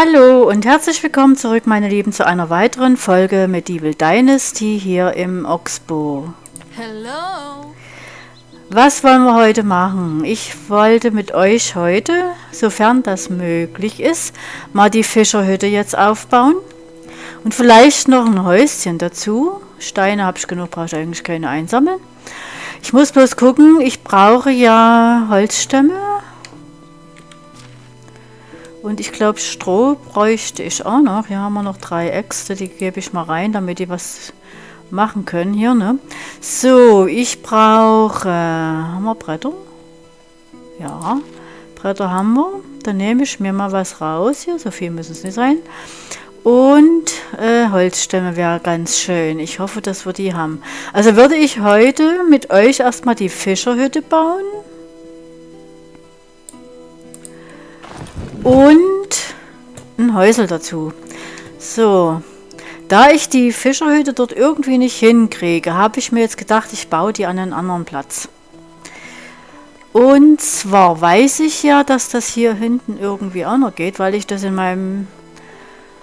Hallo und herzlich willkommen zurück, meine Lieben, zu einer weiteren Folge Medieval Dynasty hier im Oxbow. Hello. Was wollen wir heute machen? Ich wollte mit euch heute, sofern das möglich ist, mal die Fischerhütte jetzt aufbauen. Und vielleicht noch ein Häuschen dazu. Steine habe ich genug, brauche ich eigentlich keine einsammeln. Ich muss bloß gucken, ich brauche ja Holzstämme. Und ich glaube, Stroh bräuchte ich auch noch. Hier haben wir noch drei Äxte, die gebe ich mal rein, damit die was machen können hier, ne? So, ich brauche... Haben wir Bretter? Ja, Bretter haben wir. Dann nehme ich mir mal was raus hier. So viel müssen es nicht sein. Und äh, Holzstämme wäre ganz schön. Ich hoffe, dass wir die haben. Also würde ich heute mit euch erstmal die Fischerhütte bauen. Und ein Häusel dazu. So, da ich die Fischerhütte dort irgendwie nicht hinkriege, habe ich mir jetzt gedacht, ich baue die an einen anderen Platz. Und zwar weiß ich ja, dass das hier hinten irgendwie auch noch geht, weil ich das in meinem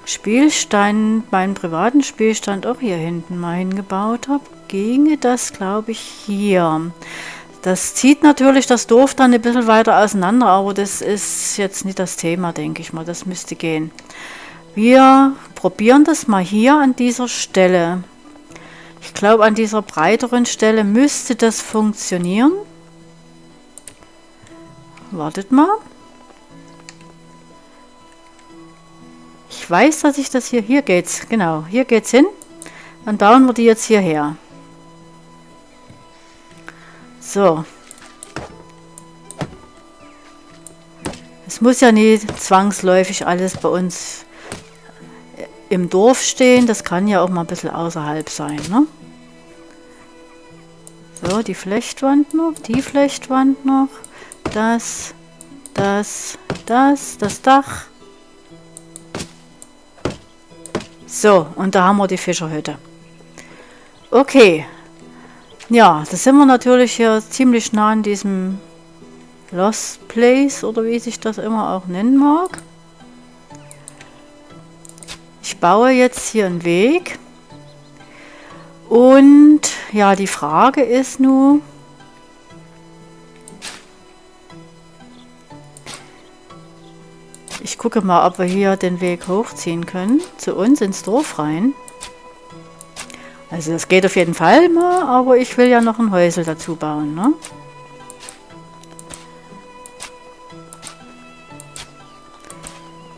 Spielstand, meinen privaten Spielstand auch hier hinten mal hingebaut habe, ginge das, glaube ich, hier. Das zieht natürlich das Dorf dann ein bisschen weiter auseinander, aber das ist jetzt nicht das Thema, denke ich mal. Das müsste gehen. Wir probieren das mal hier an dieser Stelle. Ich glaube, an dieser breiteren Stelle müsste das funktionieren. Wartet mal. Ich weiß, dass ich das hier, hier geht's, genau, hier geht's hin. Dann bauen wir die jetzt hierher. So. Es muss ja nicht zwangsläufig alles bei uns im Dorf stehen. Das kann ja auch mal ein bisschen außerhalb sein. Ne? So, die Flechtwand noch, die Flechtwand noch, das, das, das, das Dach. So, und da haben wir die Fischerhütte. Okay. Ja, da sind wir natürlich hier ziemlich nah an diesem Lost Place oder wie sich das immer auch nennen mag. Ich baue jetzt hier einen Weg. Und ja, die Frage ist nun, ich gucke mal, ob wir hier den Weg hochziehen können, zu uns ins Dorf rein. Also das geht auf jeden Fall mal, aber ich will ja noch ein Häusel dazu bauen, ne?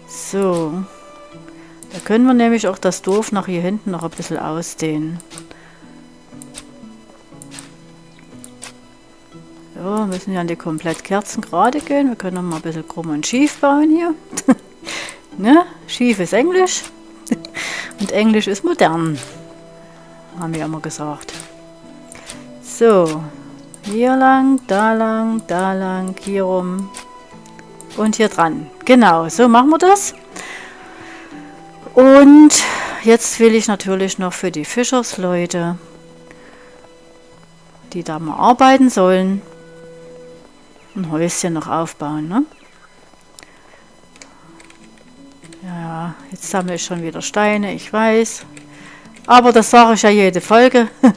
So. Da können wir nämlich auch das Dorf nach hier hinten noch ein bisschen ausdehnen. So, müssen ja an die komplett Kerzen gerade gehen. Wir können noch mal ein bisschen krumm und schief bauen hier. ne? Schief ist Englisch. und Englisch ist modern. Haben wir immer gesagt. So. Hier lang, da lang, da lang, hier rum. Und hier dran. Genau, so machen wir das. Und jetzt will ich natürlich noch für die Fischersleute, die da mal arbeiten sollen, ein Häuschen noch aufbauen. Ne? Ja, jetzt sammle ich schon wieder Steine, ich weiß. Aber das sage ich ja jede Folge.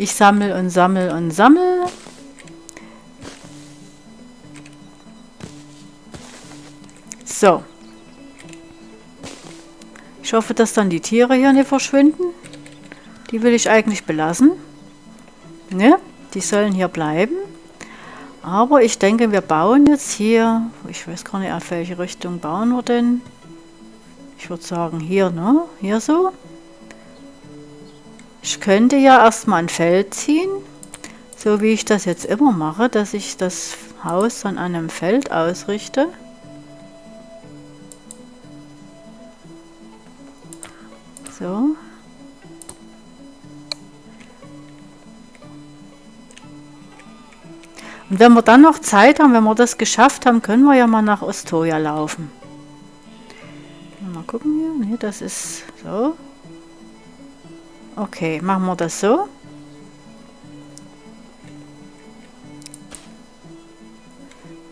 Ich sammle und sammle und sammle. So. Ich hoffe, dass dann die Tiere hier nicht verschwinden. Die will ich eigentlich belassen. Ne? Die sollen hier bleiben. Aber ich denke, wir bauen jetzt hier, ich weiß gar nicht, auf welche Richtung bauen wir denn. Ich würde sagen, hier, ne? Hier so. Ich könnte ja erstmal ein Feld ziehen, so wie ich das jetzt immer mache, dass ich das Haus an einem Feld ausrichte. So. Und wenn wir dann noch Zeit haben, wenn wir das geschafft haben, können wir ja mal nach Ostoja laufen. Mal gucken hier. Nee, das ist so. Okay, machen wir das so.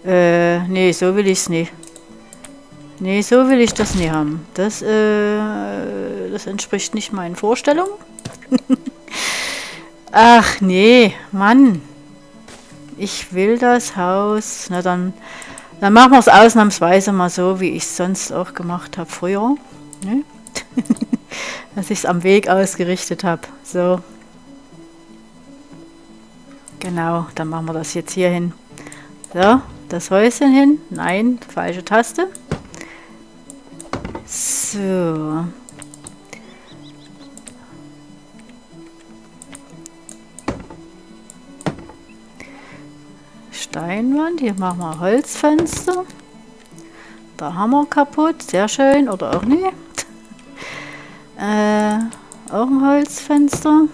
Äh, nee, so will ich es nicht. Nee, so will ich das nie haben. Das, äh, das entspricht nicht meinen Vorstellungen. Ach nee, Mann. Ich will das Haus. Na dann, dann machen wir es ausnahmsweise mal so, wie ich es sonst auch gemacht habe früher. Ne? Dass ich es am Weg ausgerichtet habe. So. Genau, dann machen wir das jetzt hier hin. So, das Häuschen hin. Nein, falsche Taste. So. Steinwand. Hier machen wir Holzfenster. Da haben wir kaputt. Sehr schön. Oder auch nicht. Äh, auch ein Holzfenster.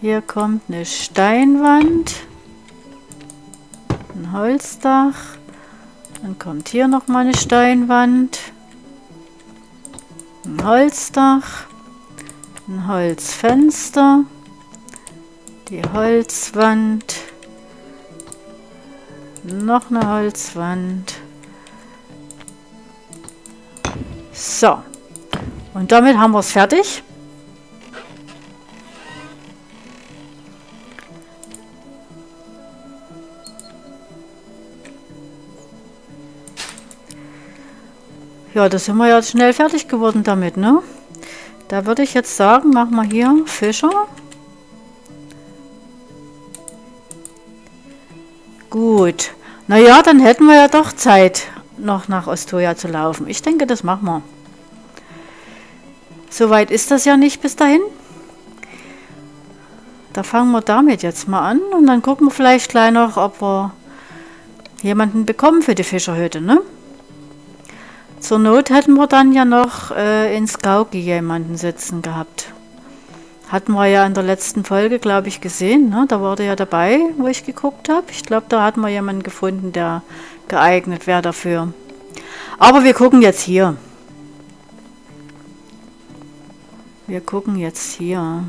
Hier kommt eine Steinwand. Ein Holzdach. Dann kommt hier nochmal eine Steinwand. Ein Holzdach. Ein Holzfenster. Die Holzwand. Noch eine Holzwand. So. Und damit haben wir es fertig. Ja, da sind wir ja schnell fertig geworden damit, ne? Da würde ich jetzt sagen, machen wir hier Fischer. Gut. Naja, dann hätten wir ja doch Zeit, noch nach Ostoja zu laufen. Ich denke, das machen wir. Soweit ist das ja nicht bis dahin. Da fangen wir damit jetzt mal an und dann gucken wir vielleicht gleich noch, ob wir jemanden bekommen für die Fischerhütte, ne? Zur Not hätten wir dann ja noch äh, in Skauki jemanden sitzen gehabt. Hatten wir ja in der letzten Folge, glaube ich, gesehen. Ne? Da war der ja dabei, wo ich geguckt habe. Ich glaube, da hatten wir jemanden gefunden, der geeignet wäre dafür. Aber wir gucken jetzt hier. Wir gucken jetzt hier.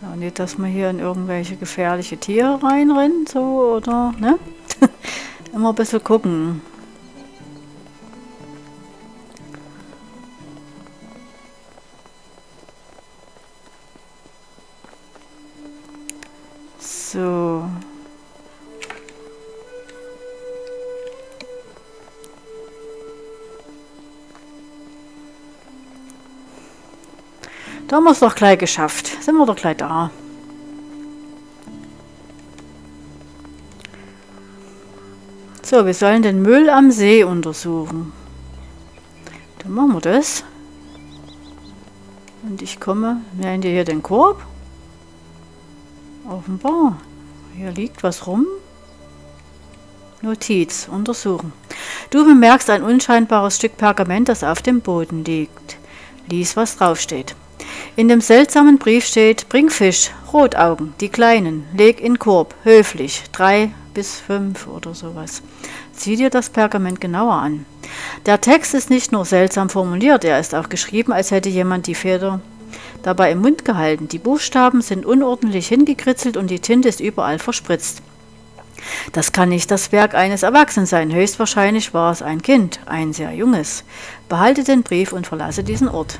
Ja, nicht, dass man hier in irgendwelche gefährliche Tiere reinrennt, so, oder, ne? Immer ein bisschen gucken. So. Da haben wir es doch gleich geschafft. Sind wir doch gleich da. So, wir sollen den Müll am See untersuchen. Dann machen wir das. Und ich komme, wir hier den Korb. Offenbar. Hier liegt was rum. Notiz, untersuchen. Du bemerkst ein unscheinbares Stück Pergament, das auf dem Boden liegt. Lies, was draufsteht. In dem seltsamen Brief steht, bring Fisch, Rotaugen, die kleinen, leg in Korb, höflich, drei bis fünf oder sowas. Sieh dir das Pergament genauer an. Der Text ist nicht nur seltsam formuliert, er ist auch geschrieben, als hätte jemand die Feder dabei im Mund gehalten. Die Buchstaben sind unordentlich hingekritzelt und die Tinte ist überall verspritzt. Das kann nicht das Werk eines Erwachsenen sein. Höchstwahrscheinlich war es ein Kind, ein sehr junges. Behalte den Brief und verlasse diesen Ort.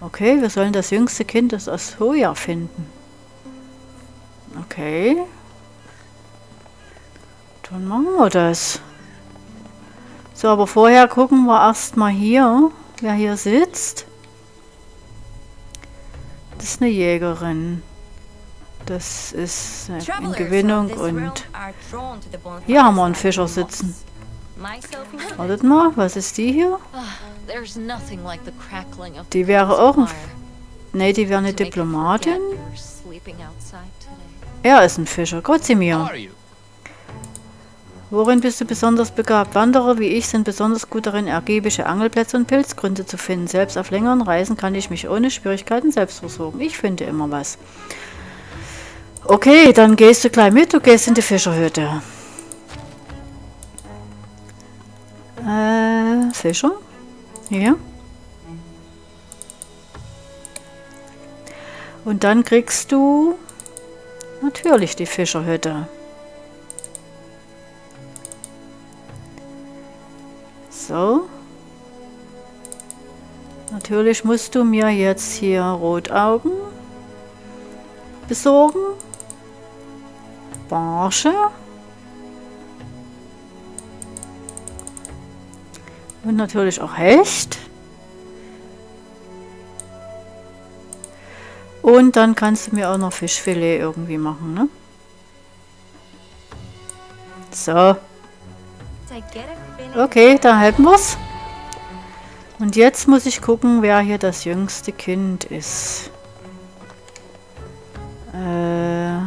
Okay, wir sollen das jüngste Kind des Asoya finden. Okay. Dann machen wir das. So, aber vorher gucken wir erstmal hier, wer hier sitzt. Das ist eine Jägerin. Das ist in Gewinnung und hier haben wir einen Fischer sitzen. Wartet mal, was ist die hier? Ah, die wäre auch ein... Ne, die wäre eine Diplomatin. Er ist ein Fischer. Gott sei mir. Worin bist du besonders begabt? Wanderer wie ich sind besonders gut darin, ergiebige Angelplätze und Pilzgründe zu finden. Selbst auf längeren Reisen kann ich mich ohne Schwierigkeiten selbst versorgen. Ich finde immer was. Okay, dann gehst du gleich mit. Du gehst in die Fischerhütte. Äh, Fischer? Hier. Und dann kriegst du natürlich die Fischerhütte. So. Natürlich musst du mir jetzt hier Rotaugen besorgen. Barsche. Und natürlich auch Hecht. Und dann kannst du mir auch noch Fischfilet irgendwie machen, ne? So. Okay, da halten wir's. Und jetzt muss ich gucken, wer hier das jüngste Kind ist. Äh.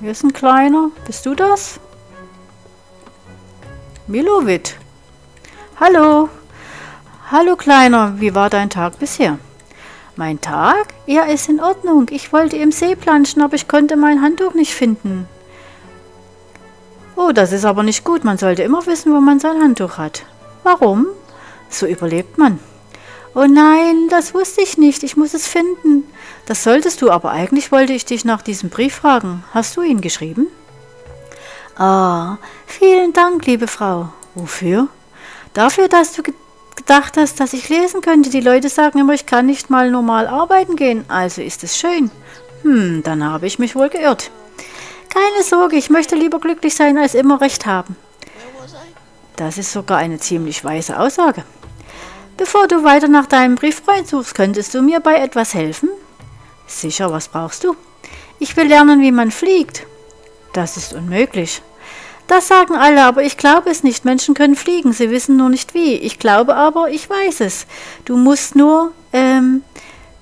Hier ist ein kleiner. Bist du das? Milovit. Hallo. Hallo Kleiner, wie war dein Tag bisher? Mein Tag? Er ist in Ordnung. Ich wollte im See planschen, aber ich konnte mein Handtuch nicht finden. Oh, das ist aber nicht gut. Man sollte immer wissen, wo man sein Handtuch hat. Warum? So überlebt man. Oh nein, das wusste ich nicht. Ich muss es finden. Das solltest du, aber eigentlich wollte ich dich nach diesem Brief fragen. Hast du ihn geschrieben? Ah, vielen Dank, liebe Frau. Wofür? Dafür, dass du gedacht hast, dass ich lesen könnte. Die Leute sagen immer, ich kann nicht mal normal arbeiten gehen. Also ist es schön. Hm, dann habe ich mich wohl geirrt. Keine Sorge, ich möchte lieber glücklich sein, als immer recht haben. Das ist sogar eine ziemlich weise Aussage. Bevor du weiter nach deinem Brieffreund suchst, könntest du mir bei etwas helfen? Sicher, was brauchst du? Ich will lernen, wie man fliegt. Das ist unmöglich. Das sagen alle, aber ich glaube es nicht. Menschen können fliegen, sie wissen nur nicht wie. Ich glaube aber, ich weiß es. Du musst nur, ähm,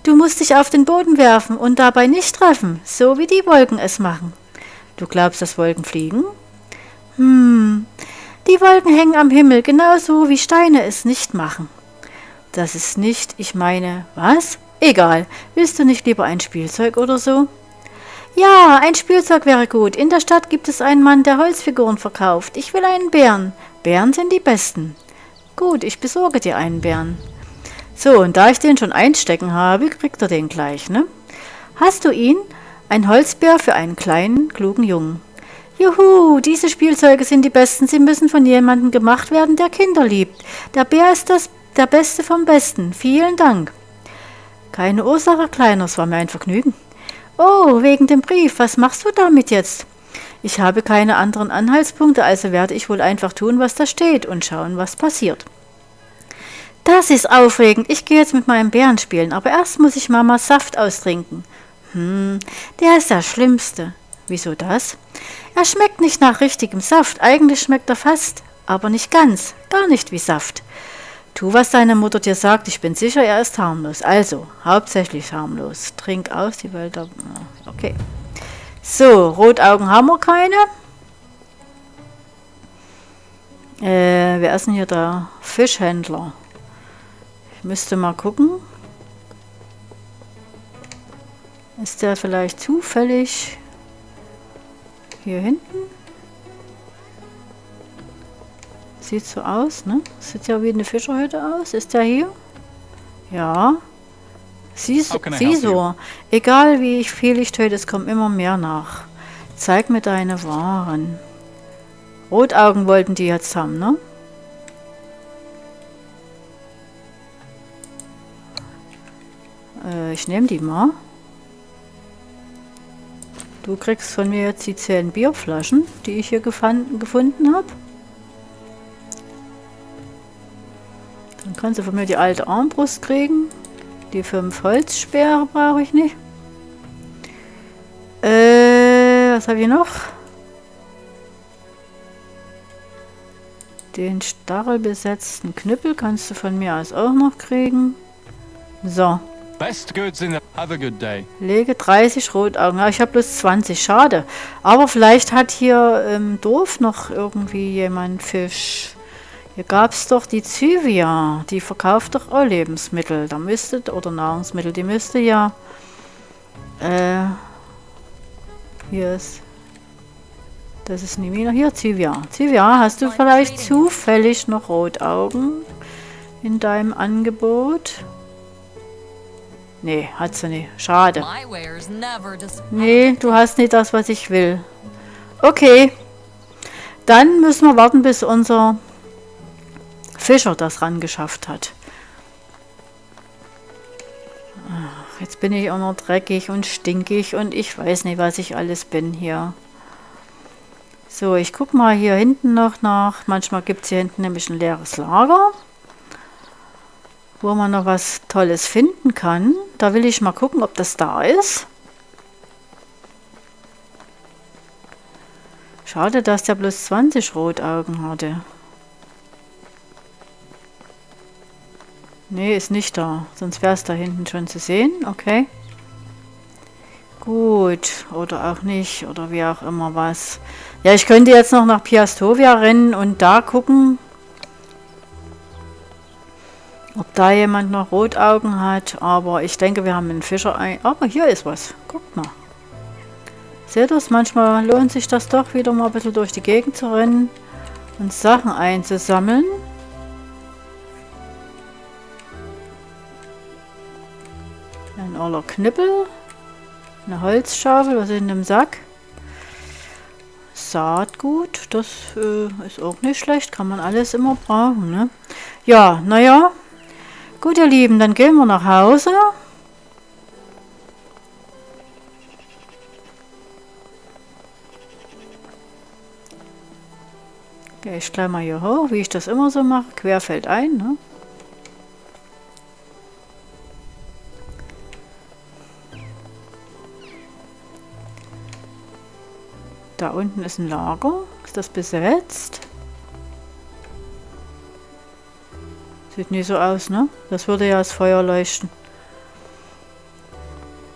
du musst dich auf den Boden werfen und dabei nicht treffen, so wie die Wolken es machen. Du glaubst, dass Wolken fliegen? Hm, die Wolken hängen am Himmel, genauso wie Steine es nicht machen. Das ist nicht, ich meine, was? Egal, willst du nicht lieber ein Spielzeug oder so? Ja, ein Spielzeug wäre gut. In der Stadt gibt es einen Mann, der Holzfiguren verkauft. Ich will einen Bären. Bären sind die besten. Gut, ich besorge dir einen Bären. So, und da ich den schon einstecken habe, kriegt er den gleich, ne? Hast du ihn? Ein Holzbär für einen kleinen, klugen Jungen. Juhu, diese Spielzeuge sind die besten. Sie müssen von jemandem gemacht werden, der Kinder liebt. Der Bär ist das, der Beste vom Besten. Vielen Dank. Keine Ursache, Kleiner, es war mir ein Vergnügen. Oh, wegen dem Brief. Was machst du damit jetzt? Ich habe keine anderen Anhaltspunkte, also werde ich wohl einfach tun, was da steht und schauen, was passiert. Das ist aufregend. Ich gehe jetzt mit meinem Bären spielen, aber erst muss ich Mamas Saft austrinken. Hm, der ist der Schlimmste. Wieso das? Er schmeckt nicht nach richtigem Saft. Eigentlich schmeckt er fast, aber nicht ganz. Gar nicht wie Saft. Tu, was deine Mutter dir sagt. Ich bin sicher, er ist harmlos. Also, hauptsächlich harmlos. Trink aus, die Welt. Okay. So, Rotaugen haben wir keine. Äh, wer ist denn hier der Fischhändler? Ich müsste mal gucken. Ist der vielleicht zufällig hier hinten? Sieht so aus, ne? Sieht ja wie eine Fischerhütte aus. Ist der hier? Ja. Sieh, so. Egal wie ich viel ich töte, es kommt immer mehr nach. Zeig mir deine Waren. Rotaugen wollten die jetzt haben, ne? Äh, ich nehme die mal. Du kriegst von mir jetzt die 10 Bierflaschen, die ich hier gefunden habe. Dann kannst du von mir die alte Armbrust kriegen. Die fünf Holzsperre brauche ich nicht. Äh, was habe ich noch? Den starrelbesetzten Knüppel kannst du von mir aus auch noch kriegen. So. Best goods in the have a good day. Lege 30 Rotaugen. Ja, ich habe bloß 20. Schade. Aber vielleicht hat hier im Dorf noch irgendwie jemand Fisch. Hier gab es doch die Zyvia, die verkauft doch auch Lebensmittel. Da müsste, oder Nahrungsmittel, die müsste ja, äh, hier ist, das ist Nimina, hier Zyvia. Zyvia, hast du vielleicht zufällig noch Rotaugen in deinem Angebot? Nee, hat sie nicht. Schade. Nee, du hast nicht das, was ich will. Okay. Dann müssen wir warten, bis unser Fischer das rangeschafft hat. Ach, jetzt bin ich auch noch dreckig und stinkig und ich weiß nicht, was ich alles bin hier. So, ich gucke mal hier hinten noch nach. Manchmal gibt es hier hinten nämlich ein leeres Lager, wo man noch was Tolles finden kann. Da will ich mal gucken, ob das da ist. Schade, dass der bloß 20 Rotaugen hatte. Nee, ist nicht da. Sonst wäre es da hinten schon zu sehen. Okay. Gut. Oder auch nicht. Oder wie auch immer was. Ja, ich könnte jetzt noch nach Piastovia rennen und da gucken, da jemand noch Rotaugen hat. Aber ich denke, wir haben einen Fischer. Aber hier ist was. Guckt mal. Seht ihr es? Manchmal lohnt sich das doch wieder mal ein bisschen durch die Gegend zu rennen und Sachen einzusammeln. Ein aller Knüppel. Eine Holzschaufel, was ist in dem Sack? Saatgut, das äh, ist auch nicht schlecht, kann man alles immer brauchen, ne? Ja, naja. Gut, ihr Lieben, dann gehen wir nach Hause. Gehe ich gleich mal hier hoch, wie ich das immer so mache, querfeld ein, ne? Da unten ist ein Lager. Ist das besetzt? Sieht nicht so aus, ne? Das würde ja das Feuer leuchten.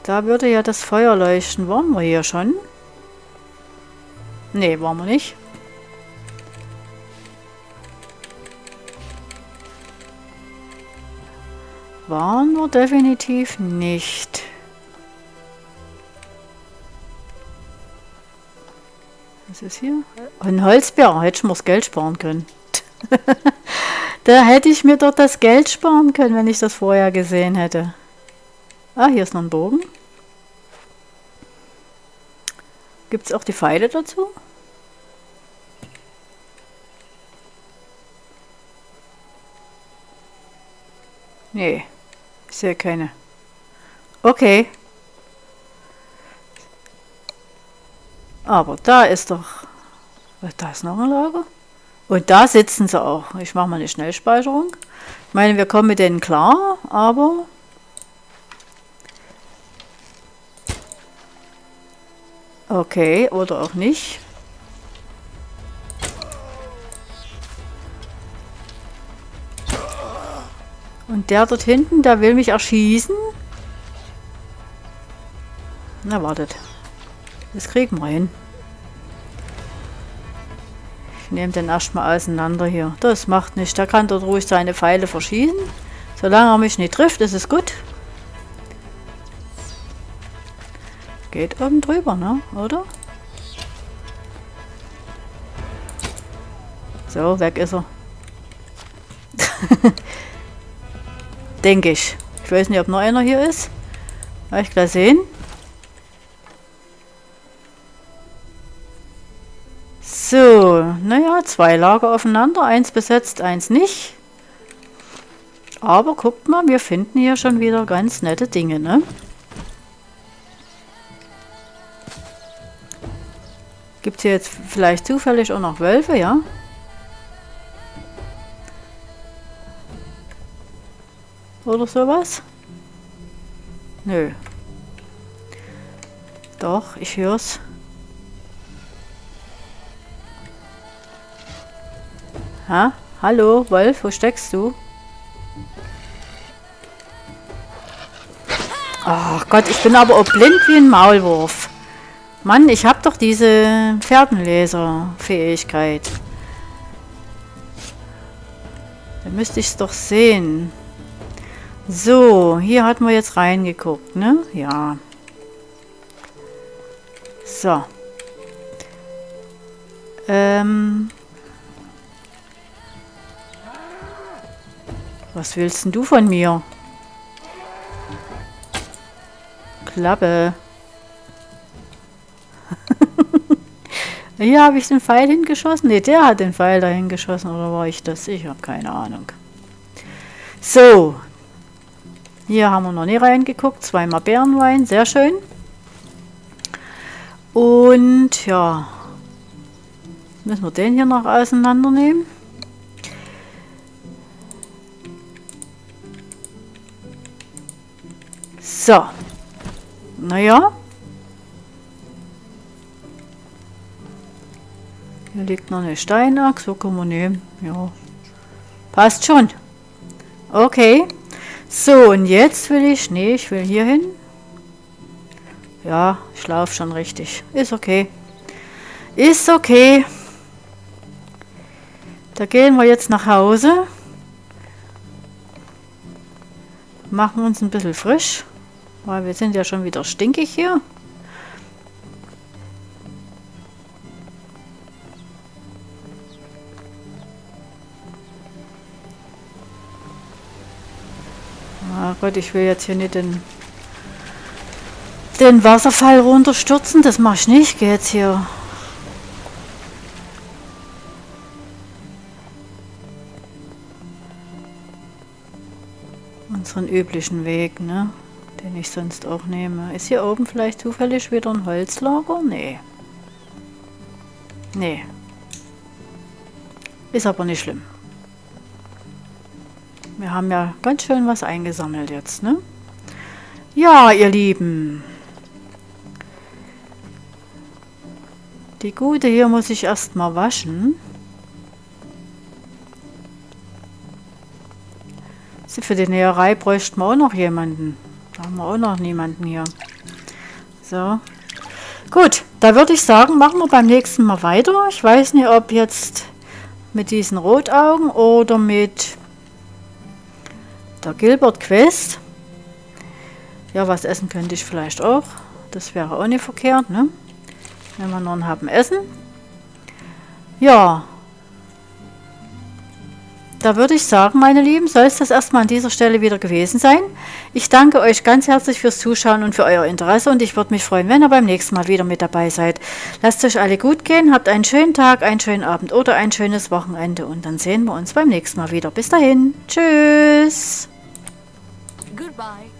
Da würde ja das Feuer leuchten. Waren wir hier schon? Ne, waren wir nicht. Waren wir definitiv nicht. Was ist hier? Ein Holzbär. Hätte ich mir das Geld sparen können. da hätte ich mir dort das Geld sparen können, wenn ich das vorher gesehen hätte. Ah, hier ist noch ein Bogen. Gibt es auch die Pfeile dazu? Nee, ich sehe keine. Okay. Aber da ist doch... Da ist noch ein Lager. Und da sitzen sie auch. Ich mache mal eine Schnellspeicherung. Ich meine, wir kommen mit denen klar, aber... Okay, oder auch nicht. Und der dort hinten, der will mich erschießen. Na, wartet. Das kriegen wir hin. Nehme den erstmal auseinander hier. Das macht nichts. Der kann dort ruhig seine Pfeile verschießen. Solange er mich nicht trifft, ist es gut. Geht oben drüber, ne? Oder? So, weg ist er. Denke ich. Ich weiß nicht, ob noch einer hier ist. Habe ich gleich sehen. Zwei Lager aufeinander, eins besetzt, eins nicht. Aber guckt mal, wir finden hier schon wieder ganz nette Dinge, ne? Gibt es hier jetzt vielleicht zufällig auch noch Wölfe, ja? Oder sowas? Nö. Doch, ich höre Ha? Hallo, Wolf, wo steckst du? Ach Gott, ich bin aber auch blind wie ein Maulwurf. Mann, ich habe doch diese Pferdenleser-Fähigkeit. Da müsste ich es doch sehen. So, hier hatten wir jetzt reingeguckt, ne? Ja. So. Ähm... Was willst denn du von mir? Klappe. Hier habe ich den Pfeil hingeschossen. Ne, der hat den Pfeil dahin geschossen. Oder war ich das? Ich habe keine Ahnung. So. Hier haben wir noch nie reingeguckt. Zweimal Bärenwein. Sehr schön. Und ja. Müssen wir den hier noch auseinandernehmen. So. Naja. Hier liegt noch eine Steinachs. So kann man nehmen. Ja. Passt schon. Okay. So, und jetzt will ich... Nee, ich will hier hin. Ja, ich laufe schon richtig. Ist okay. Ist okay. Da gehen wir jetzt nach Hause. Machen uns ein bisschen frisch. Weil wir sind ja schon wieder stinkig hier. Gott, ich will jetzt hier nicht den, den Wasserfall runterstürzen. Das mach ich nicht. Ich gehe jetzt hier unseren üblichen Weg, ne? Den ich sonst auch nehme. Ist hier oben vielleicht zufällig wieder ein Holzlager? Nee. Nee. Ist aber nicht schlimm. Wir haben ja ganz schön was eingesammelt jetzt, ne? Ja, ihr Lieben. Die gute hier muss ich erstmal waschen. Für die Näherei bräuchten wir auch noch jemanden. Da haben wir auch noch niemanden hier. So. Gut, da würde ich sagen, machen wir beim nächsten Mal weiter. Ich weiß nicht, ob jetzt mit diesen Rotaugen oder mit der Gilbert Quest. Ja, was essen könnte ich vielleicht auch. Das wäre auch nicht verkehrt, ne? Wenn wir noch einen haben Essen. Ja. Da würde ich sagen, meine Lieben, soll es das erstmal an dieser Stelle wieder gewesen sein. Ich danke euch ganz herzlich fürs Zuschauen und für euer Interesse und ich würde mich freuen, wenn ihr beim nächsten Mal wieder mit dabei seid. Lasst euch alle gut gehen, habt einen schönen Tag, einen schönen Abend oder ein schönes Wochenende und dann sehen wir uns beim nächsten Mal wieder. Bis dahin. Tschüss. Goodbye.